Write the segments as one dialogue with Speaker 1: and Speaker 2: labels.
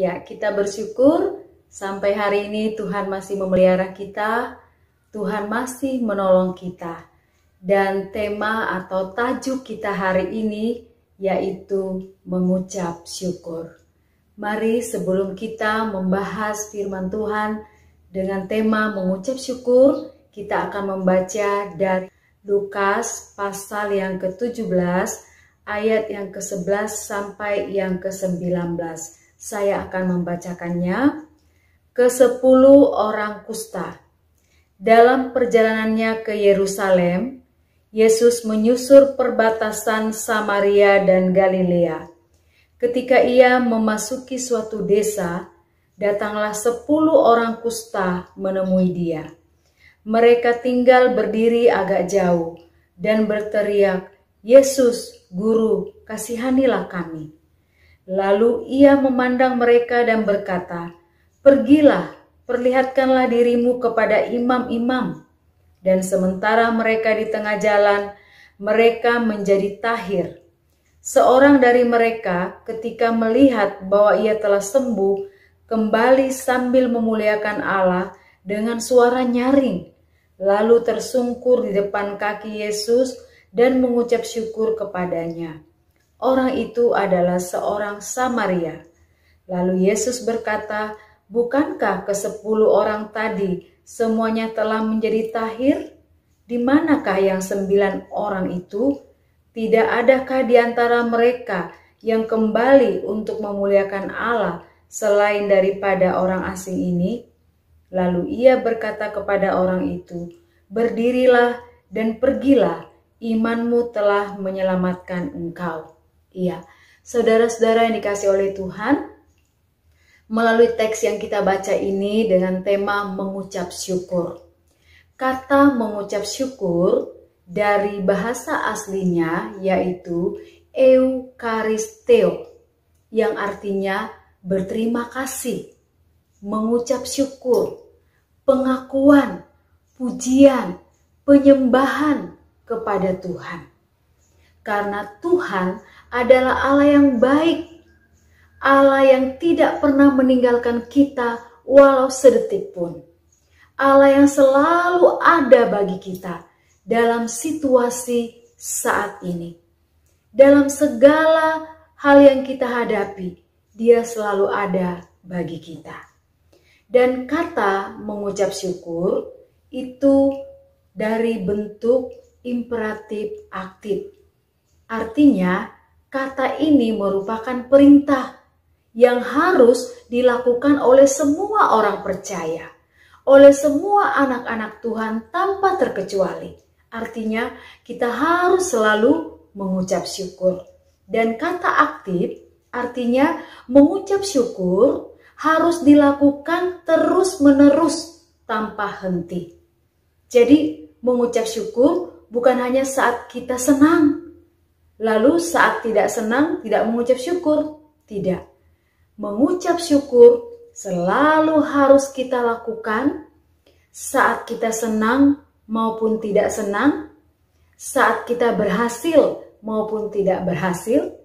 Speaker 1: Ya, kita bersyukur sampai hari ini Tuhan masih memelihara kita, Tuhan masih menolong kita. Dan tema atau tajuk kita hari ini yaitu mengucap syukur. Mari sebelum kita membahas firman Tuhan dengan tema mengucap syukur, kita akan membaca dari Lukas pasal yang ke-17 ayat yang ke-11 sampai yang ke-19. Saya akan membacakannya. Ke-10 orang kusta. Dalam perjalanannya ke Yerusalem, Yesus menyusur perbatasan Samaria dan Galilea. Ketika ia memasuki suatu desa, datanglah sepuluh orang kusta menemui dia. Mereka tinggal berdiri agak jauh dan berteriak, Yesus, Guru, kasihanilah kami. Lalu ia memandang mereka dan berkata, Pergilah, perlihatkanlah dirimu kepada imam-imam dan sementara mereka di tengah jalan, mereka menjadi tahir. Seorang dari mereka ketika melihat bahwa ia telah sembuh, kembali sambil memuliakan Allah dengan suara nyaring, lalu tersungkur di depan kaki Yesus dan mengucap syukur kepadanya. Orang itu adalah seorang Samaria. Lalu Yesus berkata, Bukankah ke sepuluh orang tadi semuanya telah menjadi tahir? Di manakah yang sembilan orang itu? Tidak adakah di antara mereka yang kembali untuk memuliakan Allah selain daripada orang asing ini? Lalu ia berkata kepada orang itu, Berdirilah dan pergilah, imanmu telah menyelamatkan engkau. Iya, saudara-saudara yang dikasih oleh Tuhan, melalui teks yang kita baca ini dengan tema mengucap syukur. Kata mengucap syukur dari bahasa aslinya yaitu eukaristeo yang artinya berterima kasih, mengucap syukur, pengakuan, pujian, penyembahan kepada Tuhan. Karena Tuhan adalah Allah yang baik Allah yang tidak pernah meninggalkan kita walau sedetik pun. Allah yang selalu ada bagi kita dalam situasi saat ini. Dalam segala hal yang kita hadapi, dia selalu ada bagi kita. Dan kata mengucap syukur itu dari bentuk imperatif aktif. Artinya, kata ini merupakan perintah yang harus dilakukan oleh semua orang percaya, oleh semua anak-anak Tuhan tanpa terkecuali. Artinya, kita harus selalu mengucap syukur, dan kata aktif artinya mengucap syukur harus dilakukan terus-menerus tanpa henti. Jadi, mengucap syukur bukan hanya saat kita senang, lalu saat tidak senang tidak mengucap syukur, tidak mengucap syukur selalu harus kita lakukan saat kita senang maupun tidak senang, saat kita berhasil maupun tidak berhasil,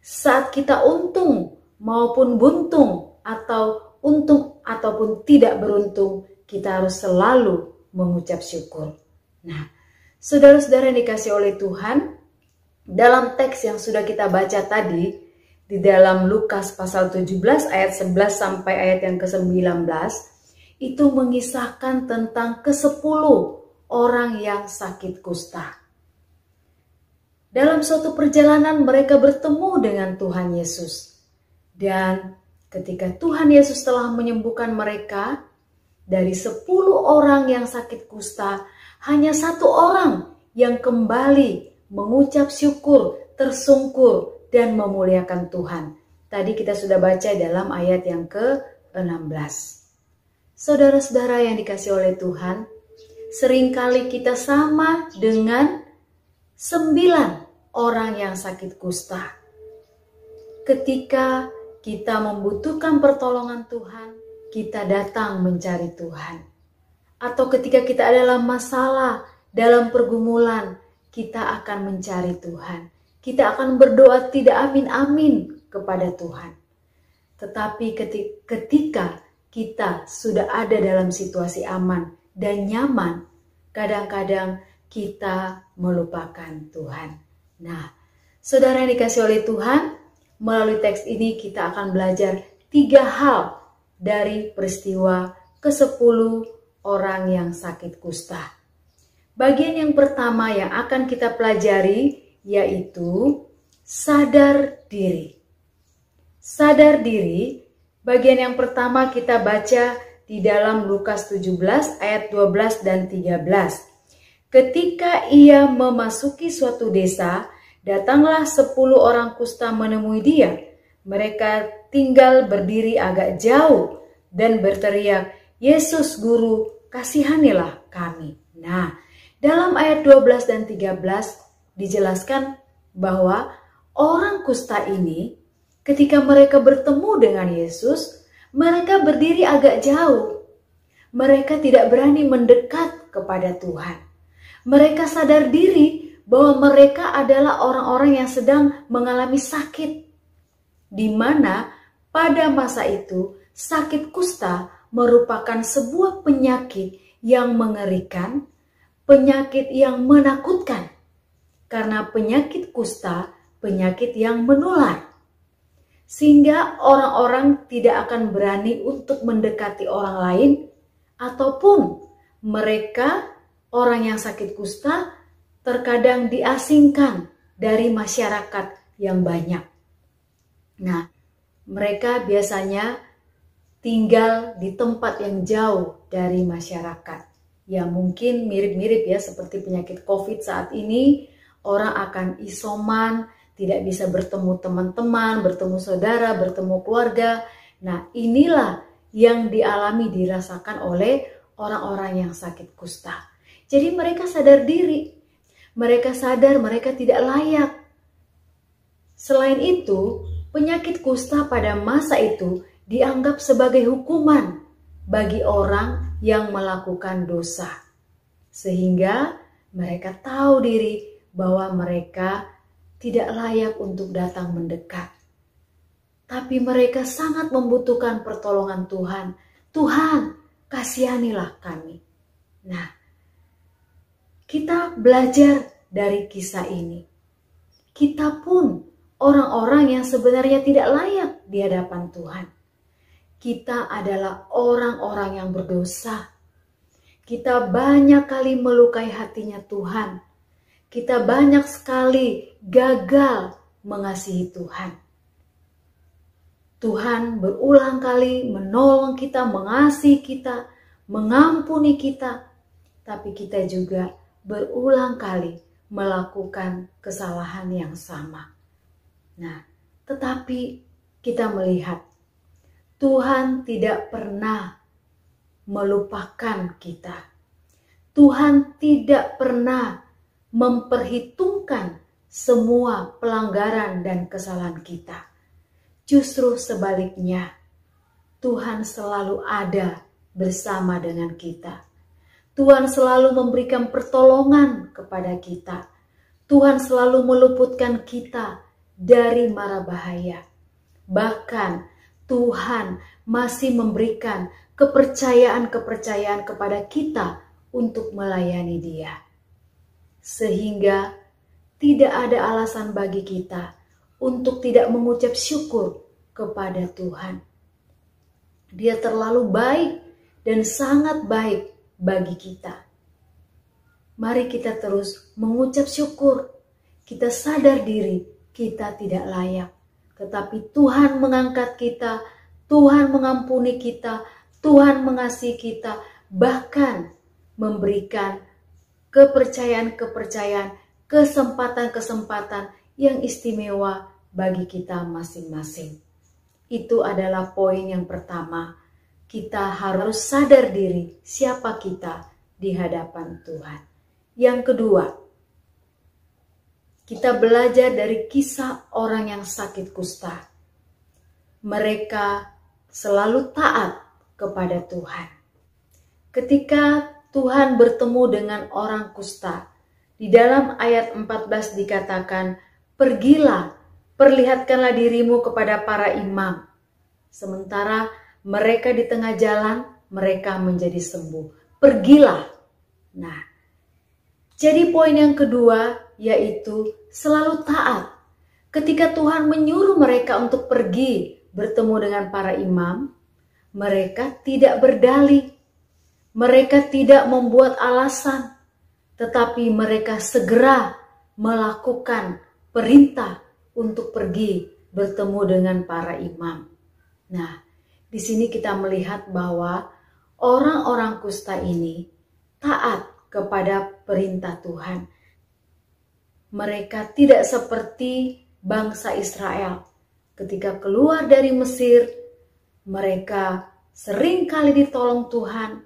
Speaker 1: saat kita untung maupun buntung atau untung ataupun tidak beruntung, kita harus selalu mengucap syukur. Nah, saudara-saudara yang dikasih oleh Tuhan, dalam teks yang sudah kita baca tadi, di dalam Lukas pasal 17 ayat 11 sampai ayat yang ke-19 itu mengisahkan tentang ke-10 orang yang sakit kusta. Dalam suatu perjalanan mereka bertemu dengan Tuhan Yesus. Dan ketika Tuhan Yesus telah menyembuhkan mereka, dari 10 orang yang sakit kusta, hanya satu orang yang kembali mengucap syukur, tersungkur, dan memuliakan Tuhan. Tadi kita sudah baca dalam ayat yang ke-16. Saudara-saudara yang dikasih oleh Tuhan, sering kali kita sama dengan sembilan orang yang sakit kusta. Ketika kita membutuhkan pertolongan Tuhan, kita datang mencari Tuhan. Atau ketika kita adalah masalah dalam pergumulan, kita akan mencari Tuhan kita akan berdoa tidak amin-amin kepada Tuhan. Tetapi ketika kita sudah ada dalam situasi aman dan nyaman, kadang-kadang kita melupakan Tuhan. Nah, saudara yang dikasih oleh Tuhan, melalui teks ini kita akan belajar tiga hal dari peristiwa ke-10 orang yang sakit kusta. Bagian yang pertama yang akan kita pelajari yaitu sadar diri. Sadar diri, bagian yang pertama kita baca di dalam Lukas 17 ayat 12 dan 13. Ketika ia memasuki suatu desa, datanglah sepuluh orang kusta menemui dia. Mereka tinggal berdiri agak jauh dan berteriak, Yesus Guru, kasihanilah kami. Nah, dalam ayat 12 dan 13 dijelaskan bahwa orang kusta ini ketika mereka bertemu dengan Yesus, mereka berdiri agak jauh. Mereka tidak berani mendekat kepada Tuhan. Mereka sadar diri bahwa mereka adalah orang-orang yang sedang mengalami sakit. Di mana pada masa itu sakit kusta merupakan sebuah penyakit yang mengerikan, penyakit yang menakutkan. Karena penyakit kusta penyakit yang menular. Sehingga orang-orang tidak akan berani untuk mendekati orang lain ataupun mereka orang yang sakit kusta terkadang diasingkan dari masyarakat yang banyak. Nah, mereka biasanya tinggal di tempat yang jauh dari masyarakat. Ya mungkin mirip-mirip ya seperti penyakit COVID saat ini, orang akan isoman, tidak bisa bertemu teman-teman, bertemu saudara, bertemu keluarga. Nah, inilah yang dialami dirasakan oleh orang-orang yang sakit kusta. Jadi mereka sadar diri. Mereka sadar mereka tidak layak. Selain itu, penyakit kusta pada masa itu dianggap sebagai hukuman bagi orang yang melakukan dosa. Sehingga mereka tahu diri bahwa mereka tidak layak untuk datang mendekat. Tapi mereka sangat membutuhkan pertolongan Tuhan. Tuhan, kasihanilah kami. Nah, kita belajar dari kisah ini. Kita pun orang-orang yang sebenarnya tidak layak di hadapan Tuhan. Kita adalah orang-orang yang berdosa. Kita banyak kali melukai hatinya Tuhan. Kita banyak sekali gagal mengasihi Tuhan. Tuhan berulang kali menolong kita, mengasihi kita, mengampuni kita, tapi kita juga berulang kali melakukan kesalahan yang sama. Nah, tetapi kita melihat Tuhan tidak pernah melupakan kita. Tuhan tidak pernah memperhitungkan semua pelanggaran dan kesalahan kita. Justru sebaliknya, Tuhan selalu ada bersama dengan kita Tuhan selalu memberikan pertolongan kepada kita. Tuhan selalu meluputkan kita dari mara bahaya. Bahkan Tuhan masih memberikan kepercayaan-kepercayaan kepada kita untuk melayani Dia. Sehingga tidak ada alasan bagi kita untuk tidak mengucap syukur kepada Tuhan. Dia terlalu baik dan sangat baik bagi kita. Mari kita terus mengucap syukur. Kita sadar diri kita tidak layak. Tetapi Tuhan mengangkat kita, Tuhan mengampuni kita, Tuhan mengasihi kita, bahkan memberikan kepercayaan-kepercayaan, kesempatan-kesempatan yang istimewa bagi kita masing-masing. Itu adalah poin yang pertama kita harus sadar diri siapa kita di hadapan Tuhan. Yang kedua, kita belajar dari kisah orang yang sakit kusta. Mereka selalu taat kepada Tuhan. Ketika Tuhan bertemu dengan orang kusta, di dalam ayat 14 dikatakan, "Pergilah, perlihatkanlah dirimu kepada para imam." Sementara mereka di tengah jalan, mereka menjadi sembuh. Pergilah. Nah, jadi poin yang kedua yaitu selalu taat. Ketika Tuhan menyuruh mereka untuk pergi bertemu dengan para imam, mereka tidak berdalih. Mereka tidak membuat alasan, tetapi mereka segera melakukan perintah untuk pergi bertemu dengan para imam. Nah, di sini kita melihat bahwa orang-orang kusta ini taat kepada perintah Tuhan. Mereka tidak seperti bangsa Israel. Ketika keluar dari Mesir, mereka sering kali ditolong Tuhan.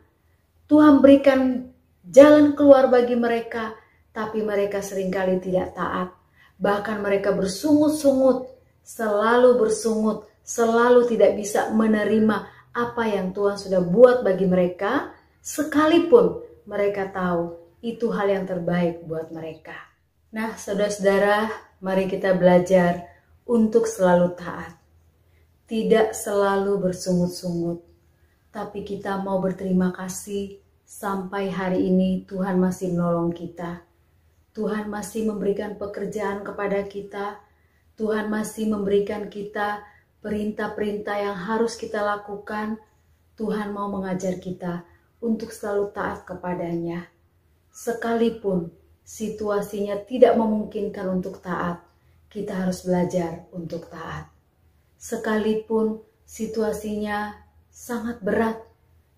Speaker 1: Tuhan berikan jalan keluar bagi mereka, tapi mereka sering kali tidak taat. Bahkan mereka bersungut-sungut, selalu bersungut, selalu tidak bisa menerima apa yang Tuhan sudah buat bagi mereka, sekalipun mereka tahu itu hal yang terbaik buat mereka. Nah, saudara-saudara, mari kita belajar untuk selalu taat. Tidak selalu bersungut-sungut, tapi kita mau berterima kasih sampai hari ini Tuhan masih menolong kita Tuhan masih memberikan pekerjaan kepada kita. Tuhan masih memberikan kita perintah-perintah yang harus kita lakukan. Tuhan mau mengajar kita untuk selalu taat kepadanya. Sekalipun situasinya tidak memungkinkan untuk taat, kita harus belajar untuk taat. Sekalipun situasinya sangat berat,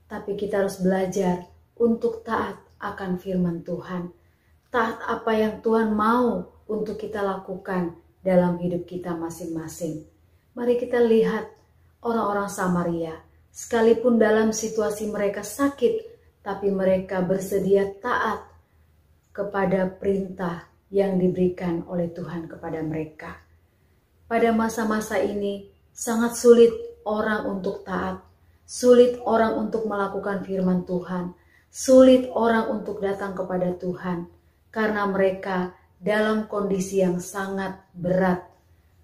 Speaker 1: tapi kita harus belajar untuk taat akan firman Tuhan taat apa yang Tuhan mau untuk kita lakukan dalam hidup kita masing-masing. Mari kita lihat orang-orang Samaria, sekalipun dalam situasi mereka sakit, tapi mereka bersedia taat kepada perintah yang diberikan oleh Tuhan kepada mereka. Pada masa-masa ini sangat sulit orang untuk taat, sulit orang untuk melakukan firman Tuhan, sulit orang untuk datang kepada Tuhan karena mereka dalam kondisi yang sangat berat,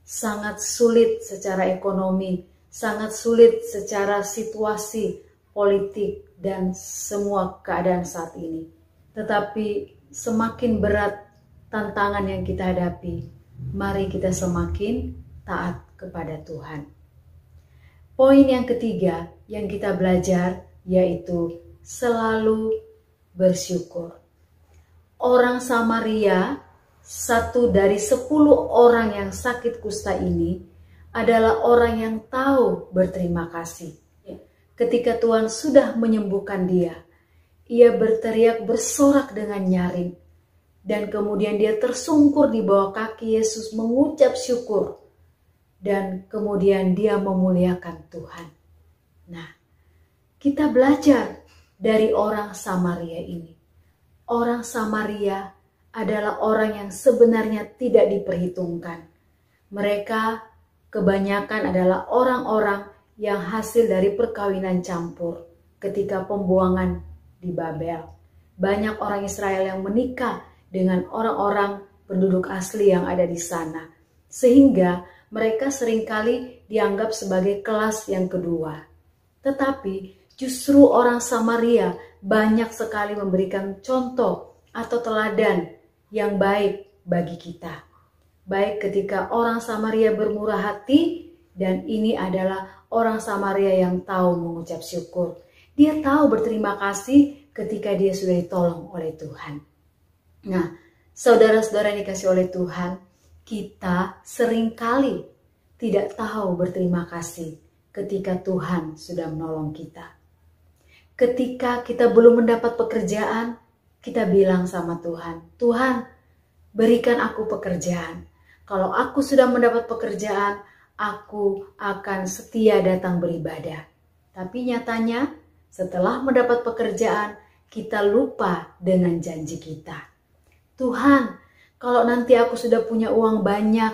Speaker 1: sangat sulit secara ekonomi, sangat sulit secara situasi politik dan semua keadaan saat ini. Tetapi semakin berat tantangan yang kita hadapi, mari kita semakin taat kepada Tuhan. Poin yang ketiga yang kita belajar yaitu selalu bersyukur orang Samaria, satu dari sepuluh orang yang sakit kusta ini, adalah orang yang tahu berterima kasih. Ketika Tuhan sudah menyembuhkan dia, ia berteriak bersorak dengan nyaring. Dan kemudian dia tersungkur di bawah kaki Yesus mengucap syukur. Dan kemudian dia memuliakan Tuhan. Nah, kita belajar dari orang Samaria ini orang Samaria adalah orang yang sebenarnya tidak diperhitungkan. Mereka kebanyakan adalah orang-orang yang hasil dari perkawinan campur ketika pembuangan di Babel. Banyak orang Israel yang menikah dengan orang-orang penduduk asli yang ada di sana. Sehingga mereka sering kali dianggap sebagai kelas yang kedua. Tetapi Justru orang Samaria banyak sekali memberikan contoh atau teladan yang baik bagi kita. Baik ketika orang Samaria bermurah hati dan ini adalah orang Samaria yang tahu mengucap syukur. Dia tahu berterima kasih ketika dia sudah ditolong oleh Tuhan. Nah, saudara-saudara yang dikasih oleh Tuhan, kita sering kali tidak tahu berterima kasih ketika Tuhan sudah menolong kita ketika kita belum mendapat pekerjaan, kita bilang sama Tuhan, Tuhan, berikan aku pekerjaan. Kalau aku sudah mendapat pekerjaan, aku akan setia datang beribadah. Tapi nyatanya, setelah mendapat pekerjaan, kita lupa dengan janji kita. Tuhan, kalau nanti aku sudah punya uang banyak,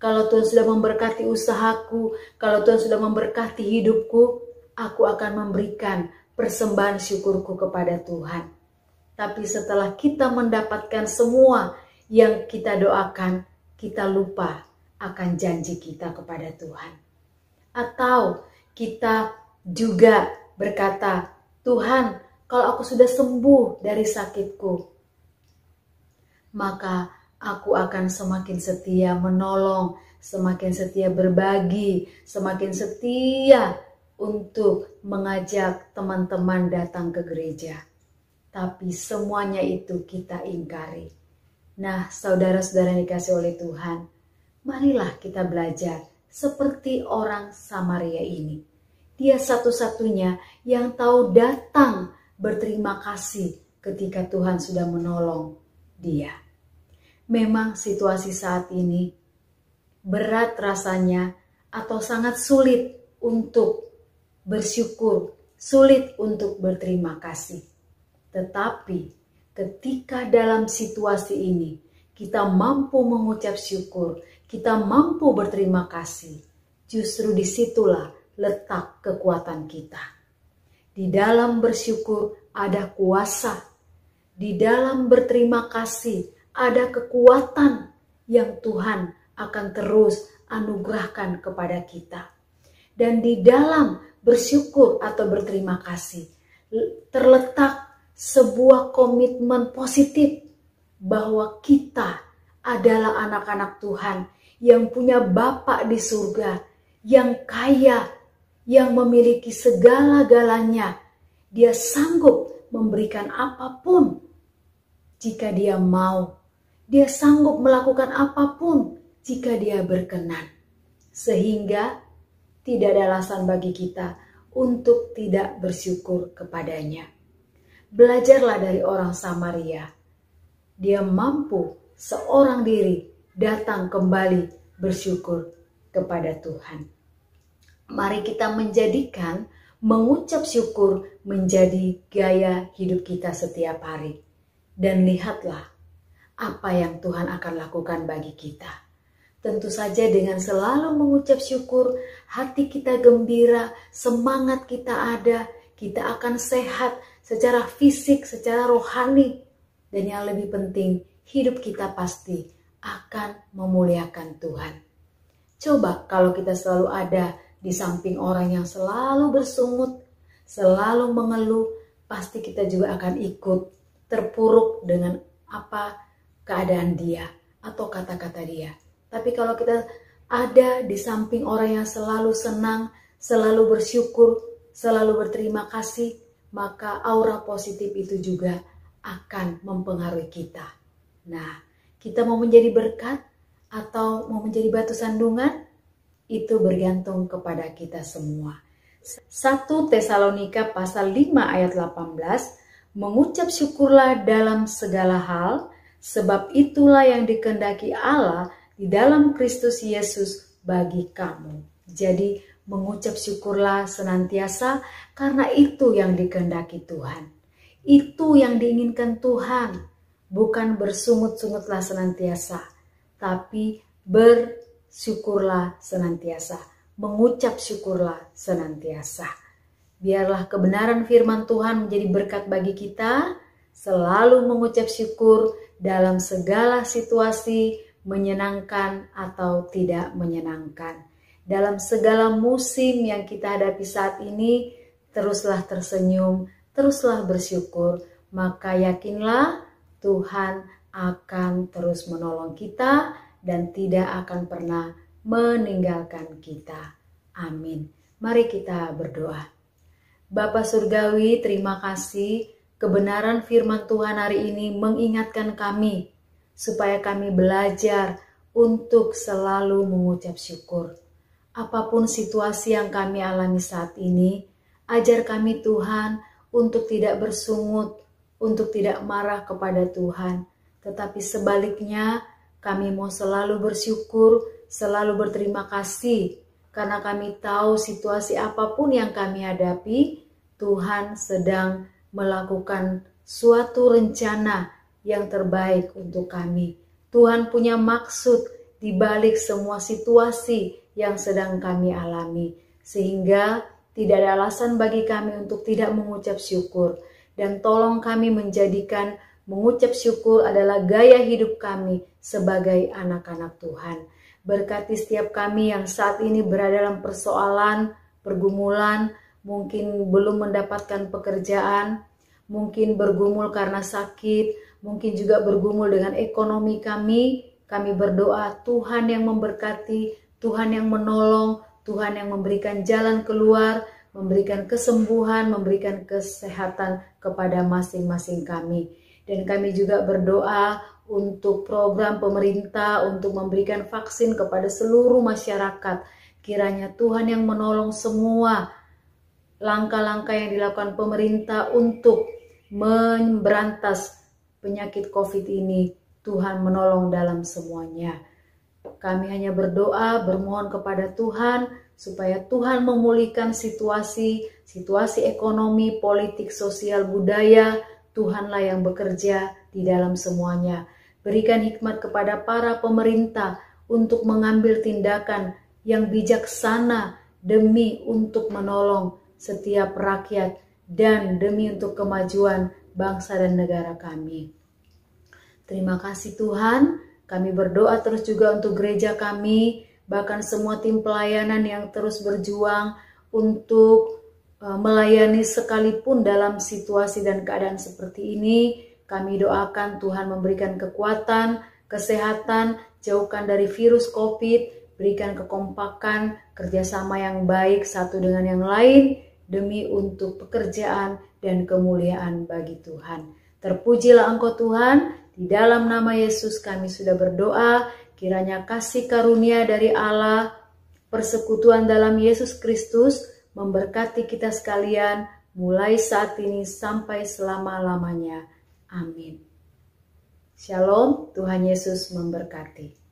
Speaker 1: kalau Tuhan sudah memberkati usahaku, kalau Tuhan sudah memberkati hidupku, aku akan memberikan persembahan syukurku kepada Tuhan. Tapi setelah kita mendapatkan semua yang kita doakan, kita lupa akan janji kita kepada Tuhan. Atau kita juga berkata, Tuhan, kalau aku sudah sembuh dari sakitku, maka aku akan semakin setia menolong, semakin setia berbagi, semakin setia untuk mengajak teman-teman datang ke gereja. Tapi semuanya itu kita ingkari. Nah, saudara-saudara yang dikasih oleh Tuhan, marilah kita belajar seperti orang Samaria ini. Dia satu-satunya yang tahu datang berterima kasih ketika Tuhan sudah menolong dia. Memang situasi saat ini berat rasanya atau sangat sulit untuk bersyukur, sulit untuk berterima kasih. Tetapi ketika dalam situasi ini kita mampu mengucap syukur, kita mampu berterima kasih, justru di situlah letak kekuatan kita. Di dalam bersyukur ada kuasa, di dalam berterima kasih ada kekuatan yang Tuhan akan terus anugerahkan kepada kita. Dan di dalam bersyukur atau berterima kasih terletak sebuah komitmen positif bahwa kita adalah anak-anak Tuhan yang punya Bapak di surga, yang kaya, yang memiliki segala-galanya. Dia sanggup memberikan apa pun jika dia mau. Dia sanggup melakukan apa pun jika dia berkenan. Sehingga tidak ada alasan bagi kita untuk tidak bersyukur kepadanya. Belajarlah dari orang Samaria. Dia mampu seorang diri datang kembali bersyukur kepada Tuhan. Mari kita menjadikan mengucap syukur menjadi gaya hidup kita setiap hari. Dan lihatlah apa yang Tuhan akan lakukan bagi kita. Tentu saja dengan selalu mengucap syukur, hati kita gembira, semangat kita ada, kita akan sehat secara fisik, secara rohani. Dan yang lebih penting, hidup kita pasti akan memuliakan Tuhan. Coba kalau kita selalu ada di samping orang yang selalu bersungut, selalu mengeluh, pasti kita juga akan ikut terpuruk dengan apa keadaan dia atau kata-kata dia. Tapi kalau kita ada di samping orang yang selalu senang, selalu bersyukur, selalu berterima kasih, maka aura positif itu juga akan mempengaruhi kita. Nah, kita mau menjadi berkat atau mau menjadi batu sandungan, itu bergantung kepada kita semua. 1 Tesalonika pasal 5 ayat 18, mengucap syukurlah dalam segala hal, Sebab itulah yang dikendaki Allah di dalam Kristus Yesus bagi kamu. Jadi mengucap syukurlah senantiasa karena itu yang dikendaki Tuhan. Itu yang diinginkan Tuhan. Bukan bersungut-sungutlah senantiasa, tapi bersyukurlah senantiasa. Mengucap syukurlah senantiasa. Biarlah kebenaran firman Tuhan menjadi berkat bagi kita, selalu mengucap syukur dalam segala situasi menyenangkan atau tidak menyenangkan. Dalam segala musim yang kita hadapi saat ini, teruslah tersenyum, teruslah bersyukur, maka yakinlah Tuhan akan terus menolong kita dan tidak akan pernah meninggalkan kita. Amin. Mari kita berdoa. Bapak Surgawi, terima kasih Kebenaran firman Tuhan hari ini mengingatkan kami supaya kami belajar untuk selalu mengucap syukur. Apa pun situasi yang kami alami saat ini, ajar kami Tuhan untuk tidak bersungut, untuk tidak marah kepada Tuhan, tetapi sebaliknya kami mau selalu bersyukur, selalu berterima kasih karena kami tahu situasi apa pun yang kami hadapi, Tuhan sedang melakukan suatu rencana yang terbaik untuk kami. Tuhan punya maksud di balik semua situasi yang sedang kami alami, sehingga tidak ada alasan bagi kami untuk tidak mengucap syukur. Dan tolong kami menjadikan mengucap syukur adalah gaya hidup kami sebagai anak-anak Tuhan. Berkati setiap kami yang saat ini berada dalam persoalan, pergumulan, mungkin belum mendapatkan pekerjaan, mungkin bergumul karena sakit, mungkin juga bergumul dengan ekonomi kami. Kami berdoa Tuhan yang memberkati, Tuhan yang menolong, Tuhan yang memberikan jalan keluar, memberikan kesembuhan, memberikan kesehatan kepada masing-masing kami. Dan kami juga berdoa untuk program pemerintah untuk memberikan vaksin kepada seluruh masyarakat. Kiranya Tuhan yang menolong semua langkah-langkah yang dilakukan pemerintah untuk memberantas penyakit COVID ini. Tuhan menolong dalam semuanya. Kami hanya berdoa, bermohon kepada Tuhan supaya Tuhan memulihkan situasi, situasi ekonomi, politik, sosial, budaya. Tuhanlah yang bekerja di dalam semuanya. Berikan hikmat kepada para pemerintah untuk mengambil tindakan yang bijaksana demi untuk menolong setiap rakyat dan demi untuk kemajuan bangsa dan negara kami. Terima kasih Tuhan, kami berdoa terus juga untuk gereja kami, bahkan semua tim pelayanan yang terus berjuang untuk melayani sekalipun dalam situasi dan keadaan seperti ini. Kami doakan Tuhan memberikan kekuatan, kesehatan, jauhkan dari virus COVID, berikan kekompakan, kerjasama yang baik satu dengan yang lain, demi untuk pekerjaan dan kemuliaan bagi Tuhan. Terpujilah Engkau Tuhan, di dalam nama Yesus kami sudah berdoa, kiranya kasih karunia dari Allah, persekutuan dalam Yesus Kristus, memberkati kita sekalian, mulai saat ini sampai selama-lamanya. Amin. Shalom, Tuhan Yesus memberkati.